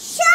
Sugar.